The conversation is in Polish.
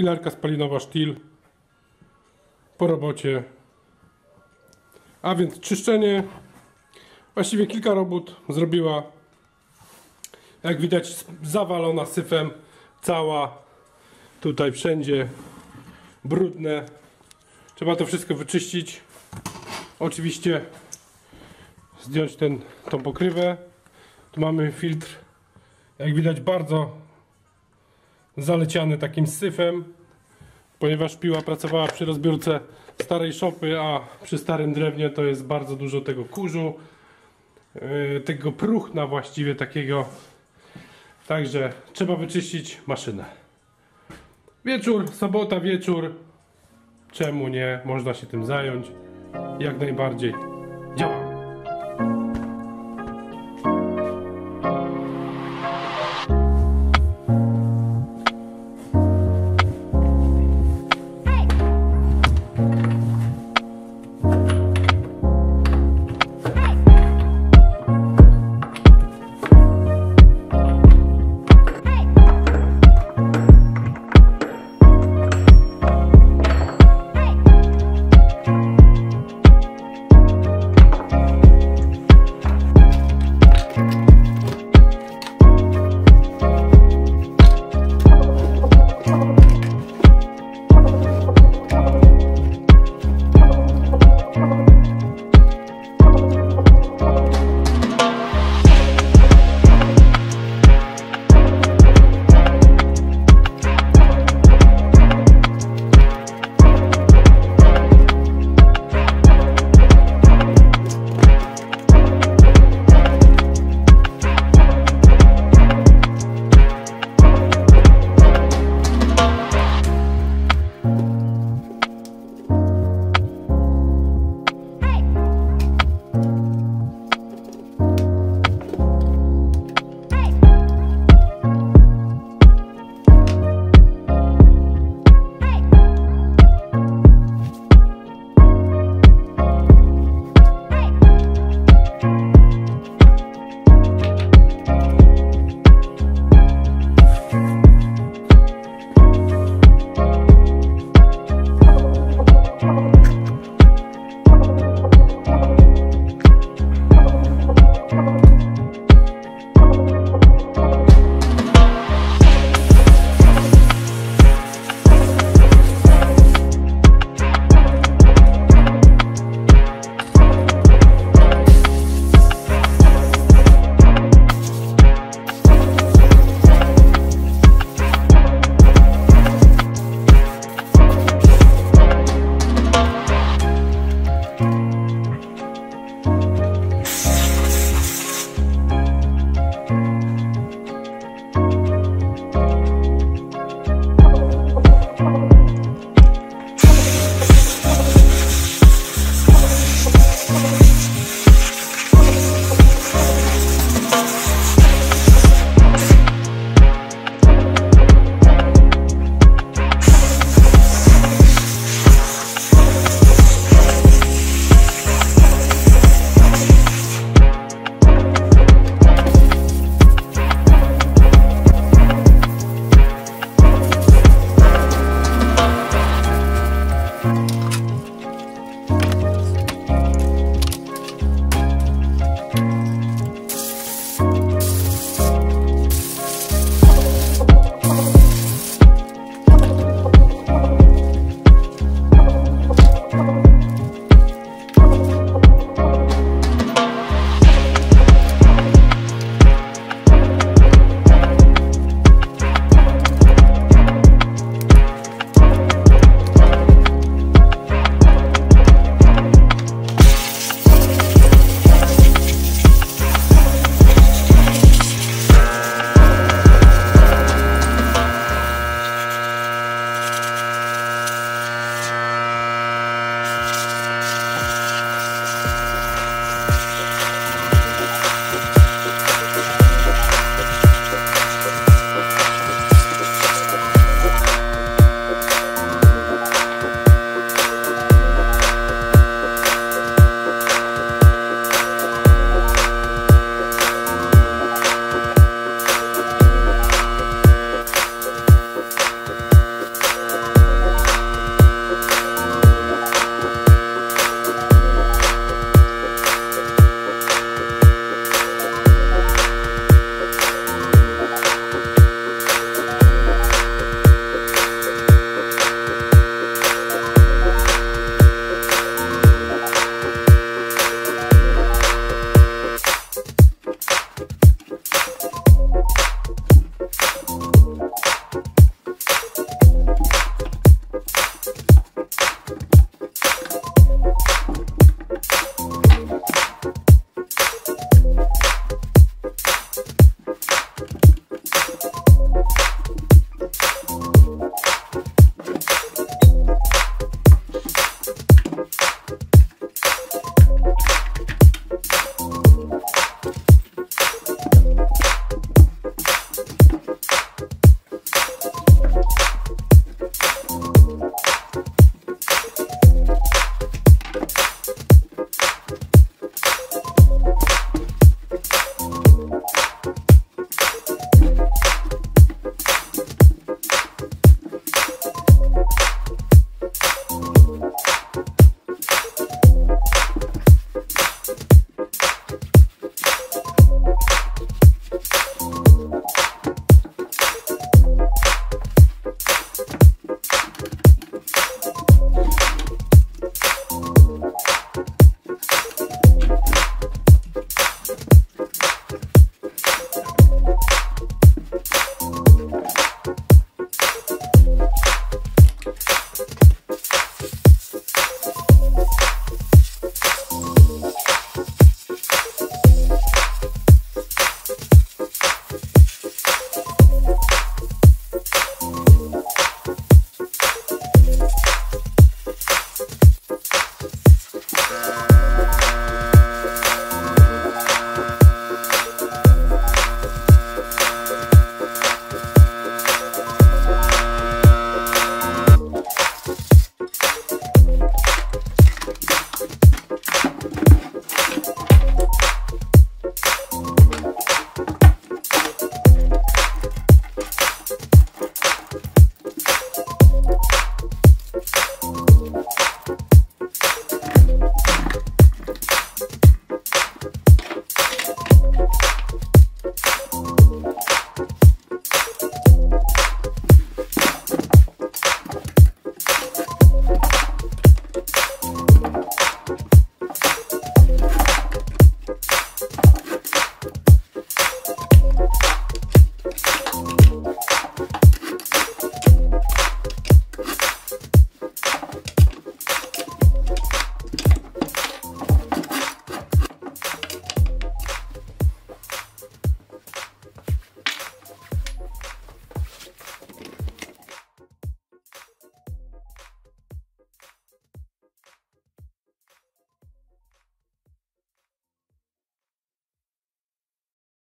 Pilarka spalinowa Stihl. Po robocie. A więc czyszczenie. Właściwie kilka robót zrobiła. Jak widać zawalona syfem. Cała. Tutaj wszędzie brudne. Trzeba to wszystko wyczyścić. Oczywiście zdjąć ten, tą pokrywę. Tu mamy filtr. Jak widać bardzo zaleciany takim syfem. Ponieważ piła pracowała przy rozbiórce starej szopy, a przy starym drewnie to jest bardzo dużo tego kurzu. yy, Tego próchna właściwie takiego. Także trzeba wyczyścić maszynę. Wieczór, sobota, wieczór. Czemu nie? Można się tym zająć. Jak najbardziej.